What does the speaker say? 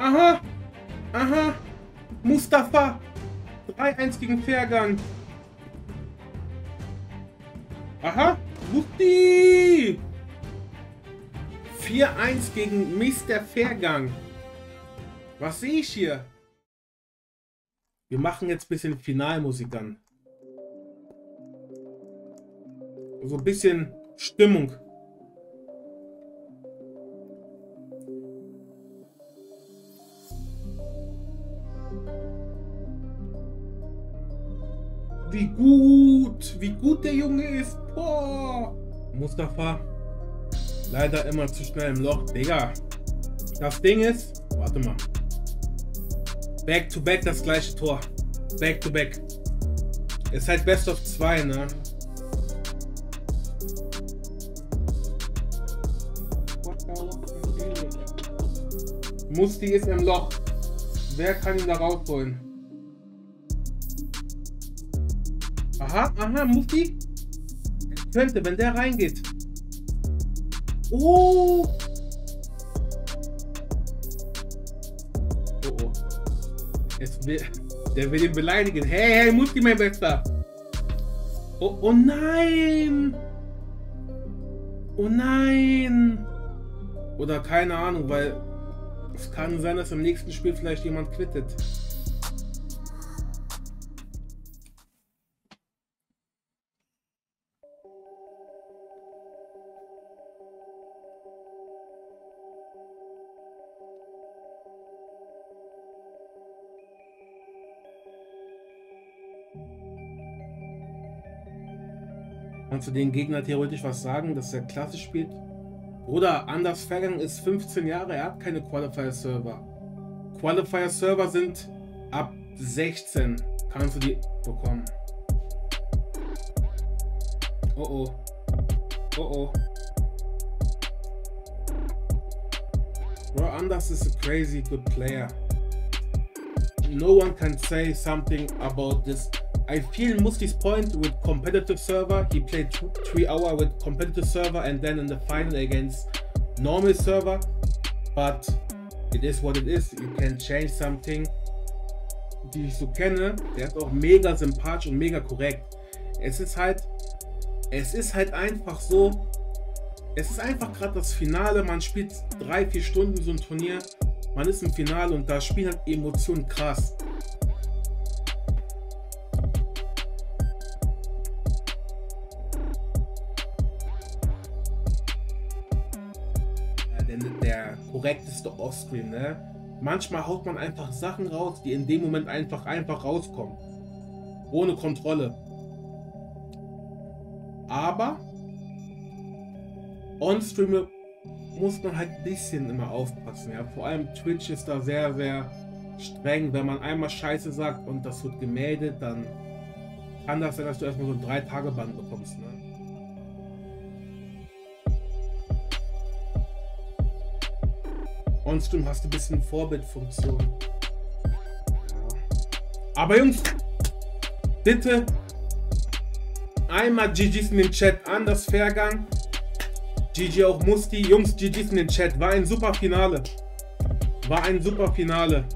Aha. Aha. Mustafa. 3-1 gegen Fairgang. Aha. Musti. 4-1 gegen Mr. Fairgang. Was sehe ich hier? Wir machen jetzt ein bisschen Finalmusik an. So ein bisschen Stimmung. Wie gut, wie gut der Junge ist. Boah. Mustafa, leider immer zu schnell im Loch. Digga, das Ding ist, warte mal. Back to back das gleiche Tor. Back to back. Ist halt Best of 2, ne? Musti ist im Loch. Wer kann ihn da rausholen? Aha, aha, Musti. Könnte, wenn der reingeht. Oh! Oh, oh. Es will, der will ihn beleidigen. Hey, hey, Musti, mein Bester. Oh, oh nein! Oh nein! Oder keine Ahnung, weil es kann sein, dass im nächsten Spiel vielleicht jemand quittet. Kannst du den Gegner theoretisch was sagen, dass er klasse spielt? Oder anders vergangen ist 15 Jahre, er hat keine Qualifier-Server. Qualifier-Server sind ab 16. Kannst du die bekommen. Oh oh. Oh oh. Bro, Anders is a crazy good player. No one can say something about this I feel Musti's point with competitive server. He played three hour with competitive server and then in the final against normal server. But it is what it is. You can change something. Die ich so kenne, der ist auch mega sympathisch und mega korrekt. Es ist halt, es ist halt einfach so, es ist einfach gerade das Finale. Man spielt drei, vier Stunden so ein Turnier. Man ist im Finale und da spielen halt Emotionen krass. korrekteste Offscreen, ne? Manchmal haut man einfach Sachen raus, die in dem Moment einfach einfach rauskommen. Ohne Kontrolle. Aber on-stream muss man halt ein bisschen immer aufpassen. Ja? Vor allem Twitch ist da sehr, sehr streng. Wenn man einmal Scheiße sagt und das wird gemeldet, dann kann das sein, dass du erstmal so drei Tage Band bekommst. Ne? On-Stream hast du ein bisschen Vorbildfunktion. Aber Jungs, bitte einmal GGs in den Chat an, das Vergang. GG auch Musti. Jungs, GGs in den Chat. War ein super Finale. War ein super Finale.